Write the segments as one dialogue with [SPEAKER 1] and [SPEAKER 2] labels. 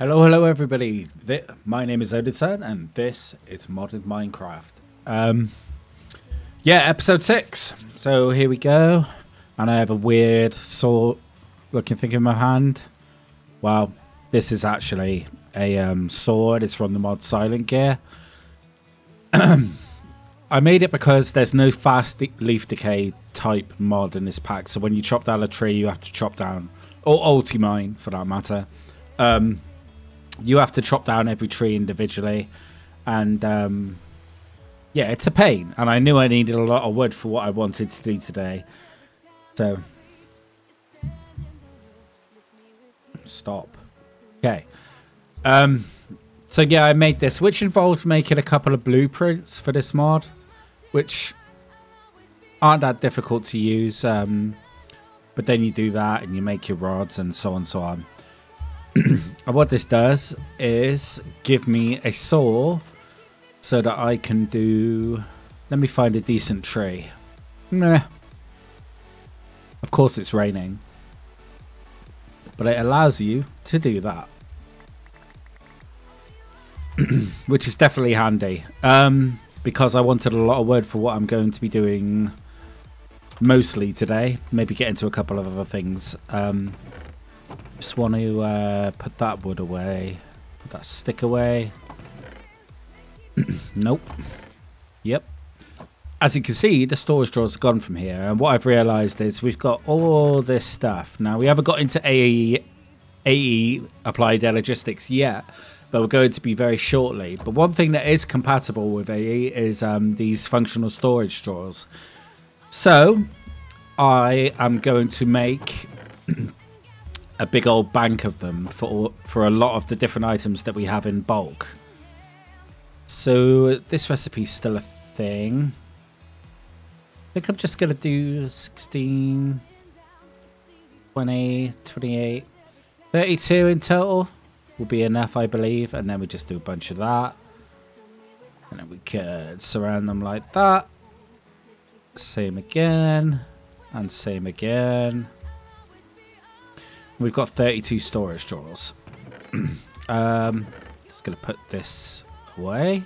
[SPEAKER 1] Hello, hello, everybody. Th- My name is Odinson, and this is Modded Minecraft. Um, yeah, episode six. So here we go, and I have a weird sword-looking thing in my hand. Well, this is actually a um, sword. It's from the mod Silent Gear. I made it because there's no fast leaf decay type mod in this pack. So when you chop down a tree, you have to chop down, or Ultimine for that matter. Um, you have to chop down every tree individually, and um, yeah, it's a pain. And I knew I needed a lot of wood for what I wanted to do today. So stop. Okay. Um, so yeah, I made this, which involved making a couple of blueprints for this mod, which aren't that difficult to use. Um, but then you do that and you make your rods and so on and so on. what this does is give me a saw so that I can do... Let me find a decent tree. Meh. Of course it's raining. But it allows you to do that. Which is definitely handy. Um, because I wanted a lot of wood for what I'm going to be doing mostly today. Maybe get into a couple of other things. Um, just want to uh, put that wood away. Put that stick away. nope. Yep. As you can see, the storage drawers are gone from here. And what I've realised is we've got all this stuff. Now, we haven't got into AE, AE Applied Energistics yet. But we're going to be very shortly. But one thing that is compatible with AE is um, these functional storage drawers. So, I am going to make a big old bank of them for for a lot of the different items that we have in bulk. So this recipe is still a thing. I think I'm just going to do 16, 20, 28, 32 in total will be enough, I believe. And then we just do a bunch of that. And then we could surround them like that. Same again. And same again. We've got 32 storage drawers. um, just going to put this away.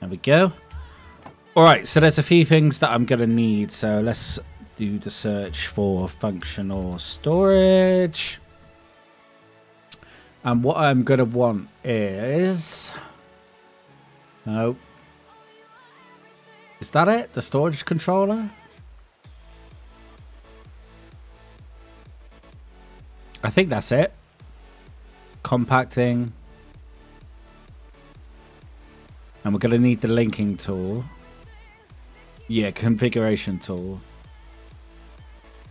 [SPEAKER 1] There we go. All right, so there's a few things that I'm going to need. So let's do the search for functional storage. And what I'm going to want is... No. Is that it? The storage controller? I think that's it. Compacting. And we're going to need the linking tool. Yeah, configuration tool.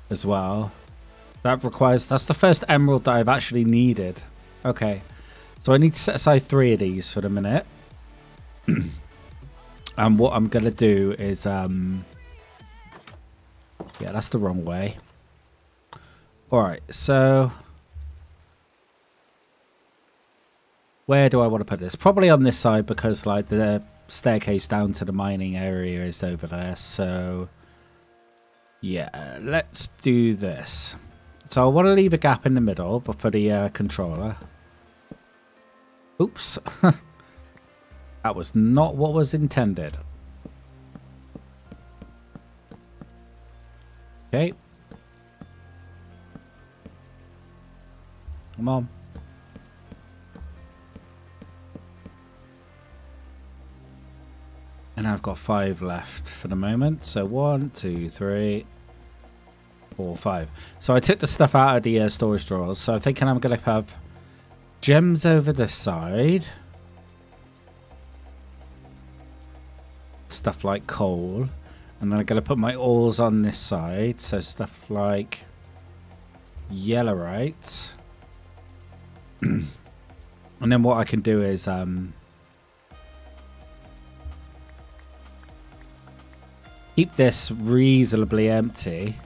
[SPEAKER 1] As well. That requires... That's the first emerald that I've actually needed. Okay. So I need to set aside three of these for the minute. and what I'm going to do is... um. Yeah, that's the wrong way. Alright, so... Where do I want to put this? Probably on this side because like the staircase down to the mining area is over there. So yeah, let's do this. So I want to leave a gap in the middle but for the uh, controller. Oops. that was not what was intended. Okay. Come on. And I've got five left for the moment. So one, two, three, four, five. So I took the stuff out of the uh, storage drawers. So I'm thinking I'm going to have gems over this side. Stuff like coal. And then I'm going to put my ores on this side. So stuff like yellorite. and then what I can do is... um keep this reasonably empty.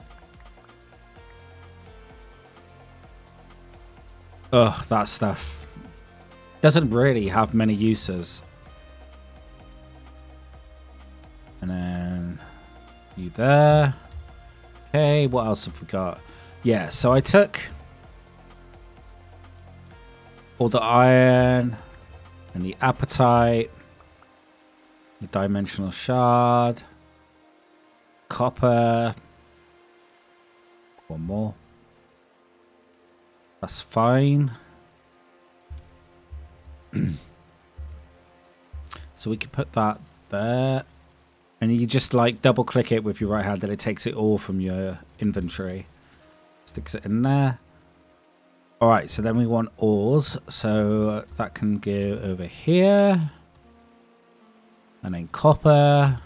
[SPEAKER 1] Ugh, that stuff doesn't really have many uses. And then you there. Okay, what else have we got? Yeah, so I took all the iron and the apatite, the dimensional shard, copper, one more. That's fine. so we can put that there. And you just like double click it with your right hand and it takes it all from your inventory. Sticks it in there. Alright, so then we want ores. So that can go over here. And then copper.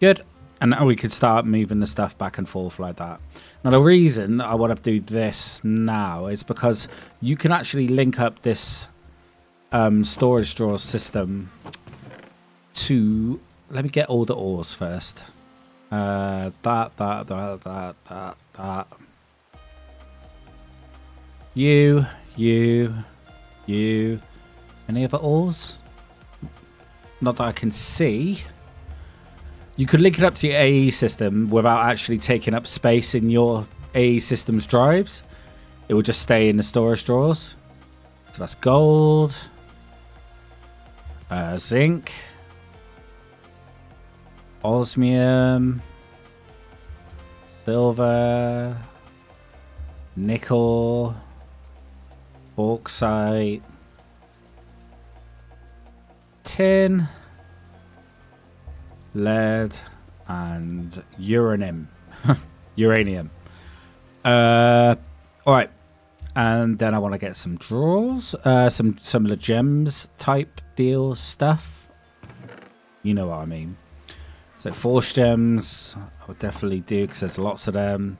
[SPEAKER 1] Good. And now we could start moving the stuff back and forth like that. Now the reason I want to do this now is because you can actually link up this um, storage drawer system to... Let me get all the ores first. Uh, that, that, that, that, that, that. You, you, you. Any other ores? Not that I can see. You could link it up to your AE system without actually taking up space in your AE system's drives. It will just stay in the storage drawers. So that's gold. Uh, zinc. Osmium. Silver. Nickel. Bauxite. Tin lead, and uranium. uranium. Uh, all right, and then I want to get some draws, uh, some some of the gems type deal stuff. You know what I mean. So force gems, I would definitely do because there's lots of them.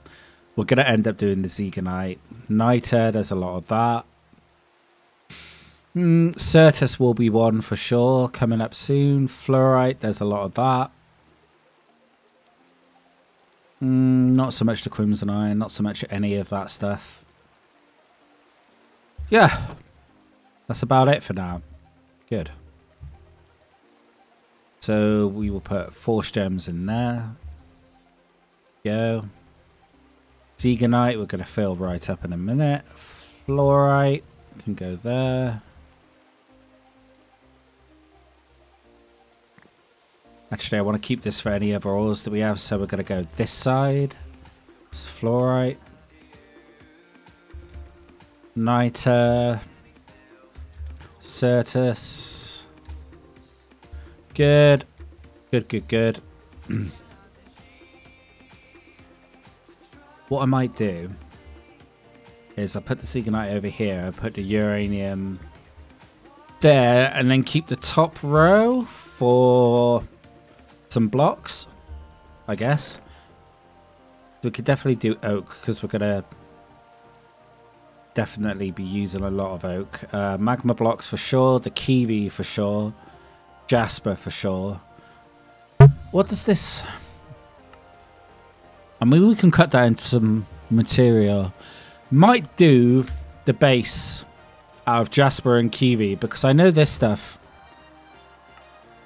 [SPEAKER 1] We're gonna end up doing the Zeganite. Niter, there's a lot of that. Mm, Certus will be one for sure, coming up soon. Fluorite, there's a lot of that. Mm, not so much the Crimson Iron, not so much any of that stuff. Yeah, that's about it for now. Good. So we will put force gems in there. Go. Zeganite, we're going to fill right up in a minute. Fluorite can go there. Actually, I want to keep this for any other ores that we have, so we're going to go this side. It's fluorite. Niter. Certus. Good. Good, good, good. what I might do is I put the Zeganite over here, I put the uranium there, and then keep the top row for some blocks, I guess. We could definitely do oak because we're going to definitely be using a lot of oak. Uh, magma blocks for sure, the kiwi for sure, jasper for sure. What does this... I mean, we can cut down some material. Might do the base out of jasper and kiwi because I know this stuff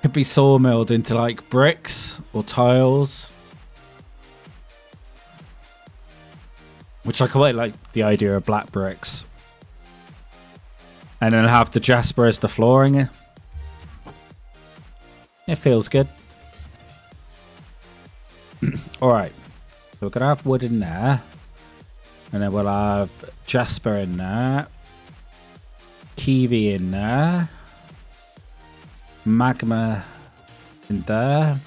[SPEAKER 1] could be sawmilled into like bricks or tiles. Which I quite like the idea of black bricks. And then have the jasper as the flooring. It feels good. Alright. So we're going to have wood in there. And then we'll have jasper in there. Kiwi in there magma in there.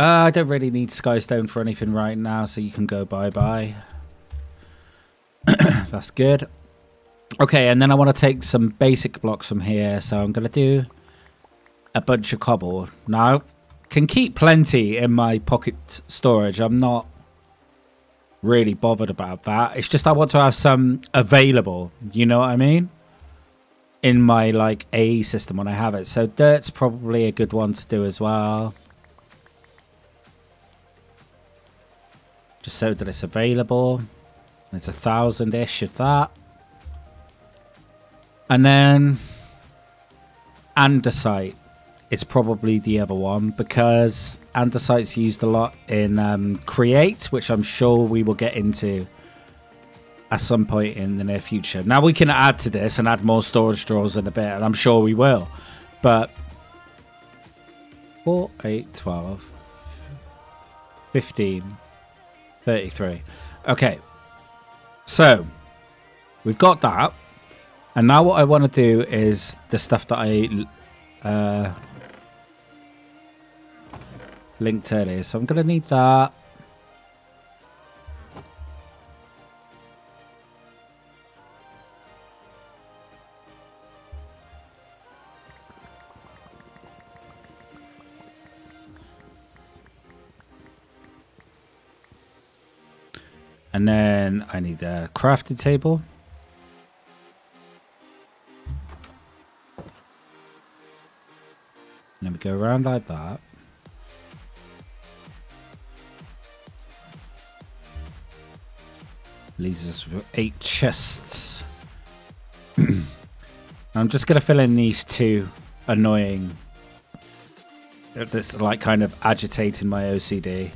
[SPEAKER 1] Uh, I don't really need Skystone for anything right now, so you can go bye-bye. That's good. Okay, and then I want to take some basic blocks from here, so I'm going to do a bunch of cobble. Now, can keep plenty in my pocket storage. I'm not really bothered about that. It's just I want to have some available. You know what I mean? In my like A system when I have it. So dirt's probably a good one to do as well. Just so that it's available. It's a thousand-ish of that. And then andesite is probably the other one because andesite's used a lot in um, Create, which I'm sure we will get into at some point in the near future. Now we can add to this and add more storage drawers in a bit, and I'm sure we will. But 4, 8, 12, 15, 33. Okay. So we've got that. And now what I want to do is the stuff that I uh, linked earlier. So I'm going to need that. And then I need a crafted table. Then we go around like that. Leaves us with eight chests. I'm just going to fill in these two annoying... This like kind of agitating my OCD.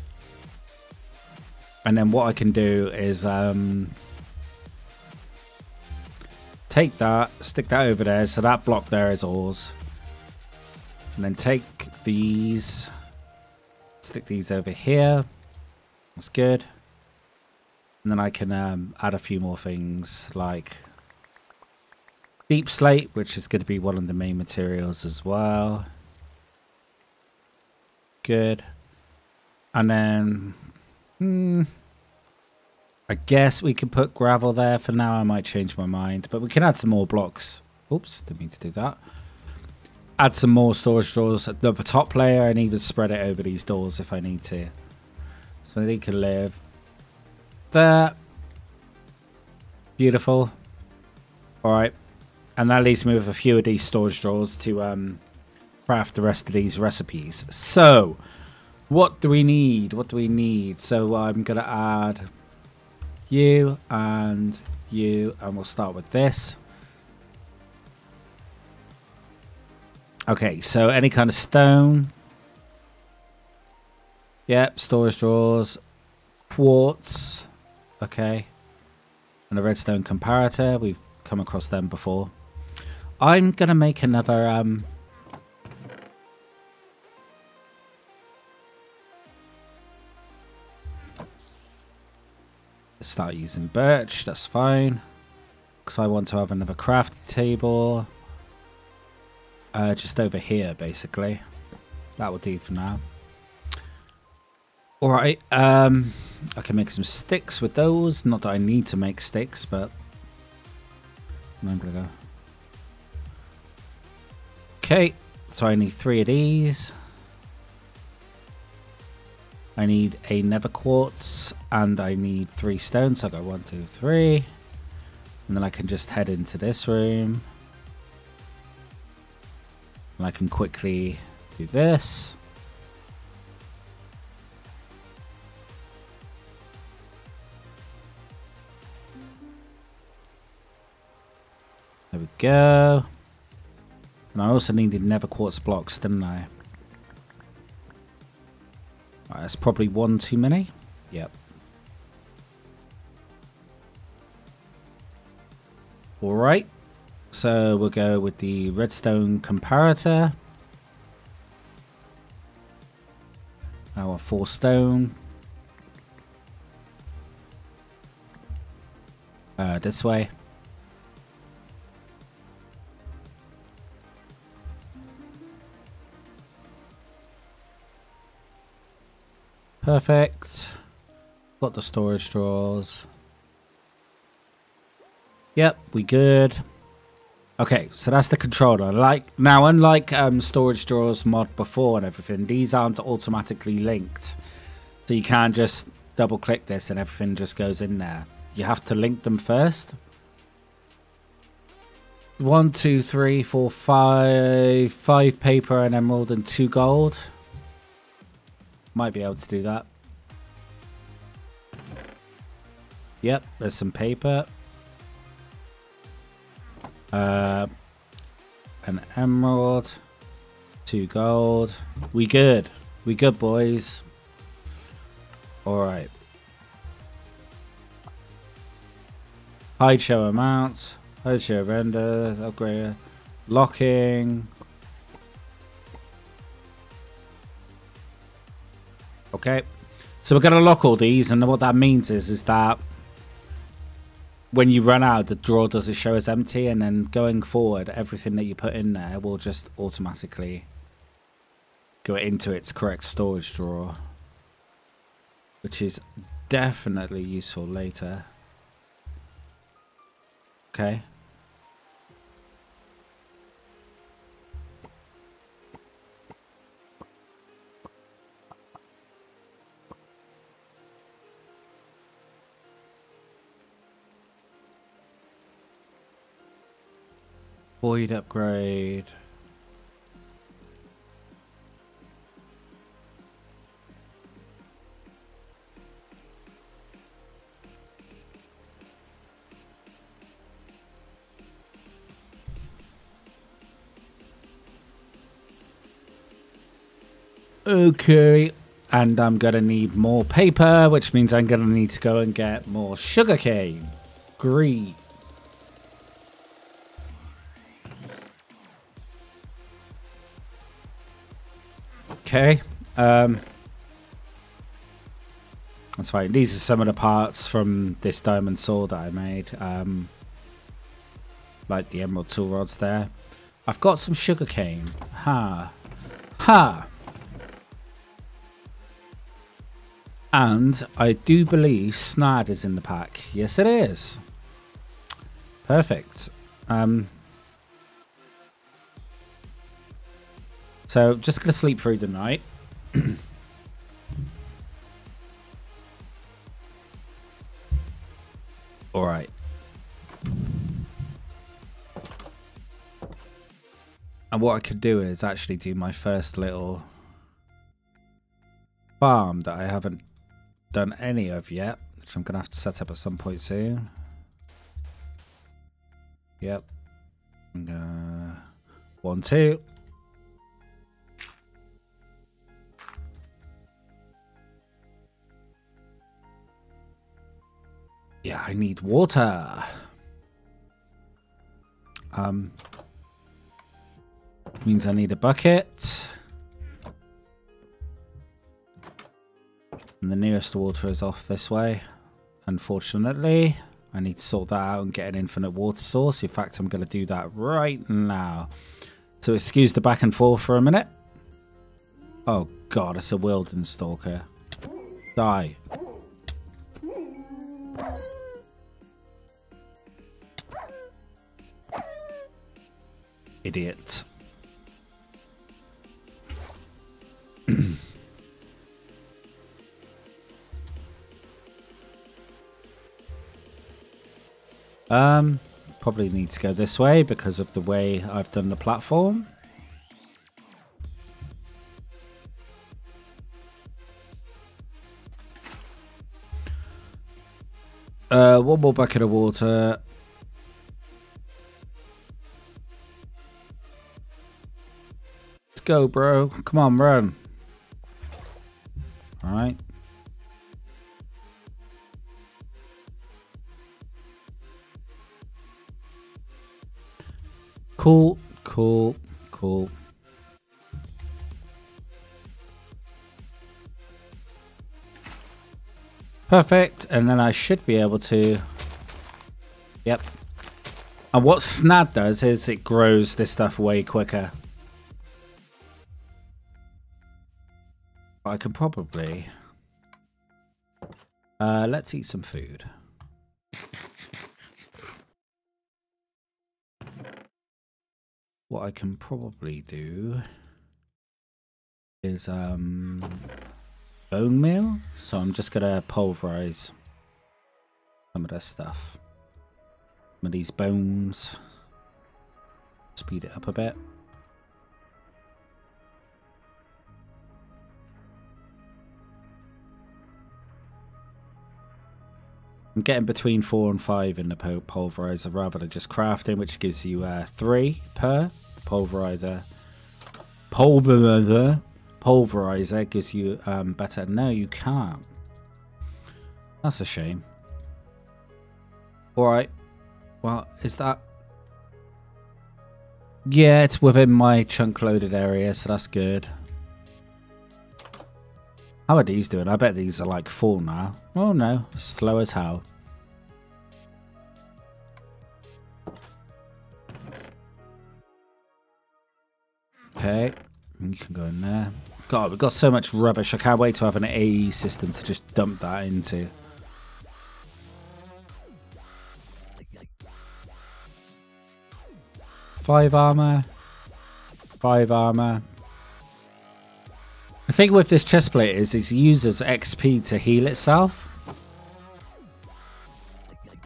[SPEAKER 1] And then what I can do is um, take that, stick that over there. So that block there is ores. And then take these, stick these over here. That's good. And then I can um, add a few more things like deepslate, which is going to be one of the main materials as well. Good. And then Hmm. I guess we can put gravel there for now. I might change my mind, but we can add some more blocks. Oops, didn't mean to do that. Add some more storage drawers the top layer and even spread it over these doors if I need to. So they can live there. Beautiful. All right. And that leaves me with a few of these storage drawers to um, craft the rest of these recipes. So, what do we need? What do we need? So I'm going to add you and you, and we'll start with this. Okay, so any kind of stone. Yep, storage drawers. Quartz. Okay. And a redstone comparator. We've come across them before. I'm going to make another um, start using birch, that's fine. Because I want to have another craft table. Uh, just over here, basically. That will do for now. Alright, um, I can make some sticks with those. Not that I need to make sticks, but... I'm gonna go. Okay, so I need three of these. I need a nether quartz and I need three stones. So I go one, two, three. And then I can just head into this room. And I can quickly do this. There we go. And I also needed nether quartz blocks, didn't I? Right, that's probably one too many. Yep. Alright. So we'll go with the redstone comparator. Our four stone. Uh, this way. Perfect. Got the storage drawers. Yep, we good. Okay, so that's the controller. Like now, unlike um, storage drawers mod before and everything, these aren't automatically linked. So you can't just double click this and everything just goes in there. You have to link them first. One, two, three, four, five, five paper and emerald and two gold. Might be able to do that. Yep, there's some paper. Uh, an emerald. Two gold. We good. We good, boys. Alright. Hide show amount. Hide show render. Upgrade. Locking. Okay. So we're going to lock all these. And what that means is, is that when you run out, the drawer doesn't show as empty. And then going forward, everything that you put in there will just automatically go into its correct storage drawer. Which is definitely useful later. Okay. Void upgrade. Okay. And I'm going to need more paper, which means I'm going to need to go and get more sugarcane. Great. Okay. Um, that's fine. These are some of the parts from this diamond sword that I made. Um, like the emerald tool rods there. I've got some sugarcane. Ha. Ha. And I do believe Snad is in the pack. Yes, it is. Perfect. Um, So just gonna sleep through the night. All right. And what I could do is actually do my first little farm that I haven't done any of yet, which I'm going to have to set up at some point soon. Yep. Uh, one, two. I need water. Um, means I need a bucket. And the nearest water is off this way. Unfortunately, I need to sort that out and get an infinite water source. In fact, I'm going to do that right now. So excuse the back and forth for a minute. Oh god, it's a Wilden Stalker. Die. Idiot. um, probably need to go this way because of the way I've done the platform. Uh, one more bucket of water. Go, bro. Come on, run. All right. Cool, cool, cool. Perfect, and then I should be able to... Yep. And what Snad does is it grows this stuff way quicker. I can probably... Uh, let's eat some food. What I can probably do is um, bone meal. So I'm just going to pulverize some of this stuff. Some of these bones. Speed it up a bit. I'm getting between four and five in the pulverizer rather than just crafting, which gives you uh, three per pulverizer. Pulverizer, pulverizer gives you um, better. No, you can't. That's a shame. All right, Well, is that... Yeah, it's within my chunk loaded area, so that's good. How are these doing? I bet these are like full now. Oh no, slow as hell. Okay, you can go in there. God, we've got so much rubbish. I can't wait to have an AE system to just dump that into. Five armor. Five armor. The thing with this chest plate is it uses XP to heal itself.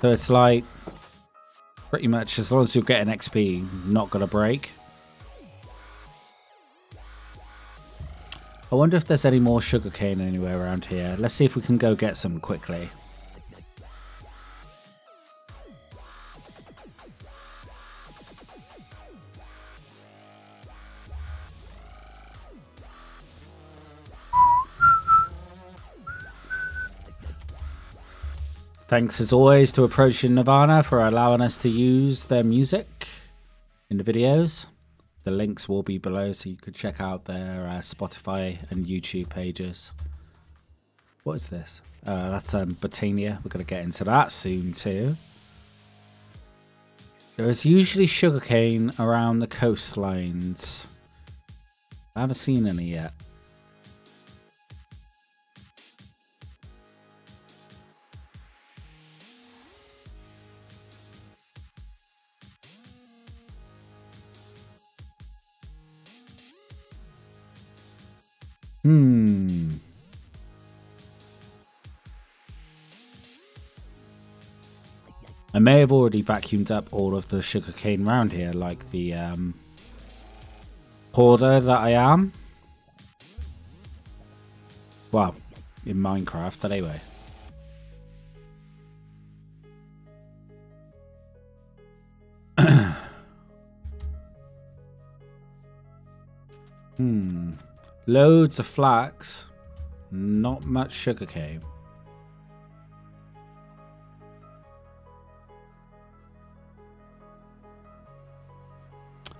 [SPEAKER 1] So it's like pretty much as long as you're getting XP, not gonna break. I wonder if there's any more sugarcane anywhere around here. Let's see if we can go get some quickly. Thanks as always to Approaching Nirvana for allowing us to use their music in the videos. The links will be below so you could check out their uh, Spotify and YouTube pages. What is this? Uh, that's um, Botania. We're going to get into that soon too. There is usually sugarcane around the coastlines. I haven't seen any yet. I may have already vacuumed up all of the sugarcane around here, like the um, hoarder that I am. Well, in Minecraft, anyway. hmm. Loads of flax. Not much sugarcane.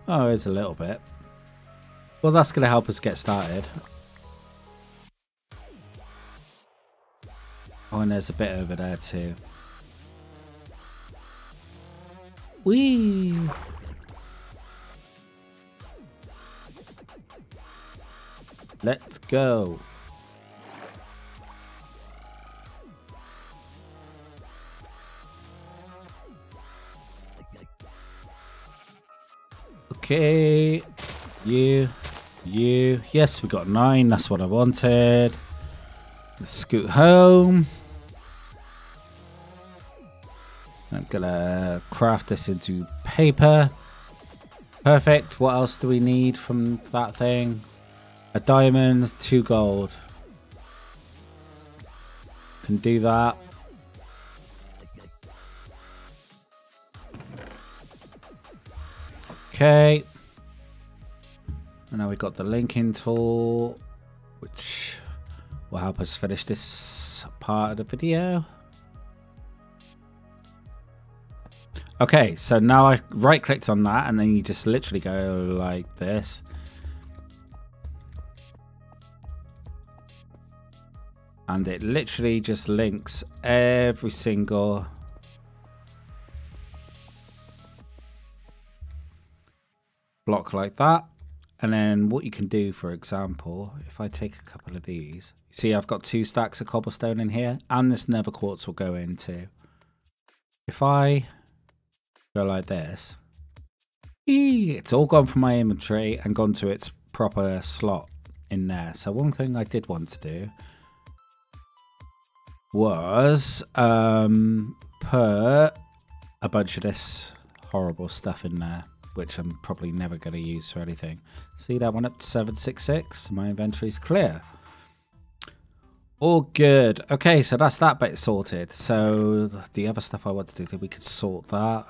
[SPEAKER 1] Oh, it's a little bit. Well, that's going to help us get started. Oh, and there's a bit over there too. Whee! Let's go. Okay. You. You. Yes, we got nine. That's what I wanted. Let's scoot home. I'm gonna craft this into paper. Perfect. What else do we need from that thing? A diamond, two gold. Can do that. Okay. And now we've got the linking tool, which will help us finish this part of the video. Okay, so now I right clicked on that and then you just literally go like this. and it literally just links every single block like that. And then what you can do for example if I take a couple of these see I've got two stacks of cobblestone in here and this nether quartz will go into if I go like this it's all gone from my inventory and gone to its proper slot in there. So one thing I did want to do was um, put a bunch of this horrible stuff in there, which I'm probably never going to use for anything. See that one up to 766? My inventory's clear. All good. Okay, so that's that bit sorted. So the other stuff I want to do, we could sort that.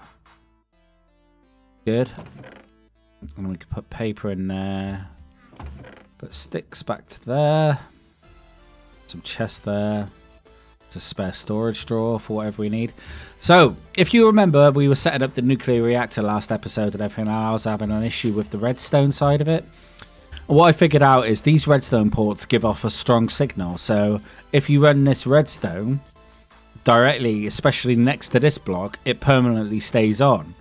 [SPEAKER 1] Good. And we could put paper in there. Put sticks back to there. Some chest there. It's a spare storage drawer for whatever we need. So, if you remember, we were setting up the nuclear reactor last episode and everything, and I was having an issue with the redstone side of it. And what I figured out is these redstone ports give off a strong signal. So, if you run this redstone directly, especially next to this block, it permanently stays on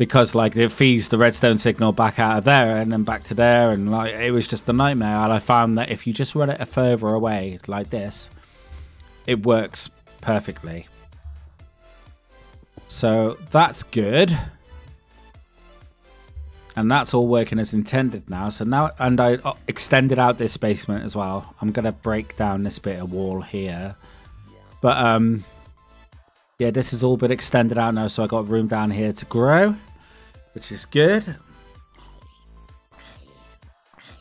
[SPEAKER 1] because like it feeds the redstone signal back out of there and then back to there and like it was just a nightmare and i found that if you just run it a further away like this it works perfectly. So that's good. And that's all working as intended now. So now and i uh, extended out this basement as well. I'm gonna break down this bit of wall here. But um yeah this has all been extended out now so i got room down here to grow which is good.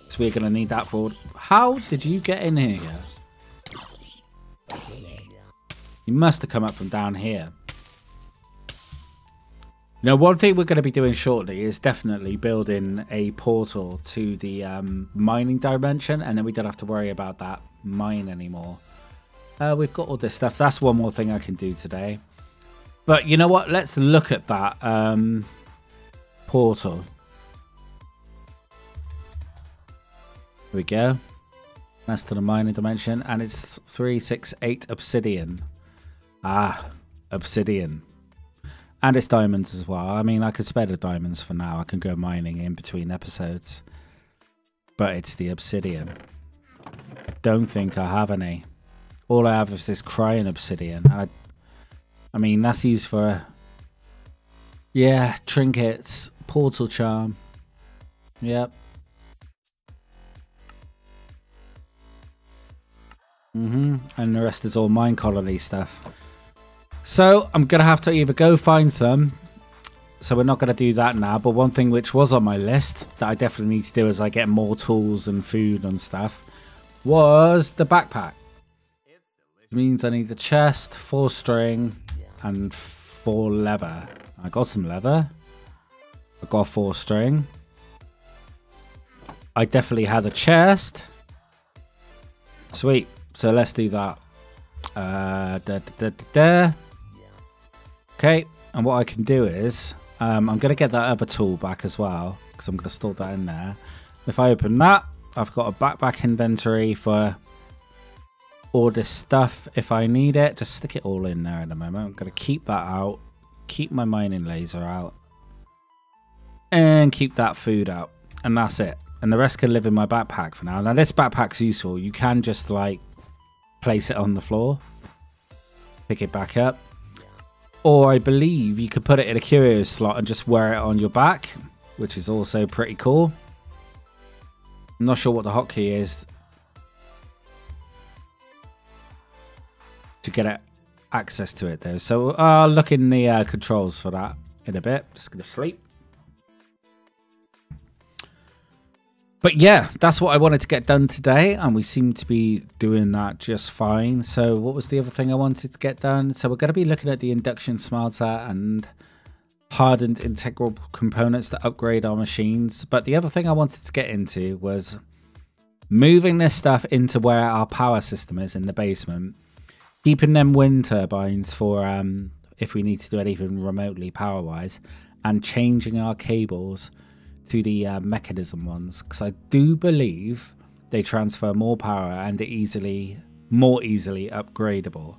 [SPEAKER 1] So we're going to need that for... How did you get in here? You must have come up from down here. Now, one thing we're going to be doing shortly is definitely building a portal to the um, mining dimension, and then we don't have to worry about that mine anymore. Uh, we've got all this stuff. That's one more thing I can do today. But you know what? Let's look at that. Um, portal. Here we go. That's to the mining dimension, and it's 368 obsidian. Ah, obsidian. And it's diamonds as well. I mean, I could spare the diamonds for now. I can go mining in between episodes. But it's the obsidian. I don't think I have any. All I have is this crying obsidian. I, I mean, that's used for... Yeah, trinkets, Portal charm. Yep. Mm-hmm. And the rest is all mine colony stuff. So I'm going to have to either go find some. So we're not going to do that now. But one thing which was on my list that I definitely need to do as I get more tools and food and stuff was the backpack. It means I need the chest, four string, and four leather. I got some leather. I got four string. I definitely had a chest. Sweet. So let's do that. Uh, da, da, da, okay. And what I can do is, um, I'm going to get that other tool back as well. Because I'm going to store that in there. If I open that, I've got a backpack inventory for all this stuff. If I need it, just stick it all in there in a moment. I'm going to keep that out. Keep my mining laser out and keep that food out. And that's it. And the rest can live in my backpack for now. Now this backpack's useful. You can just like place it on the floor, pick it back up. Or I believe you could put it in a curio slot and just wear it on your back, which is also pretty cool. I'm not sure what the hotkey is to get access to it though. So I'll look in the uh, controls for that in a bit. Just gonna sleep. But yeah, that's what I wanted to get done today, and we seem to be doing that just fine. So, what was the other thing I wanted to get done? So, we're going to be looking at the induction smelter and hardened integral components to upgrade our machines. But the other thing I wanted to get into was moving this stuff into where our power system is in the basement, keeping them wind turbines for um, if we need to do anything remotely power wise, and changing our cables to the uh, Mekanism ones because I do believe they transfer more power and are easily more easily upgradable.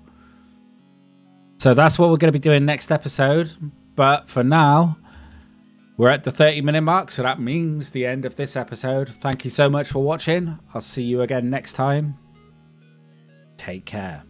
[SPEAKER 1] So that's what we're going to be doing next episode. But for now, we're at the 30 minute mark, so that means the end of this episode. Thank you so much for watching. I'll see you again next time. Take care.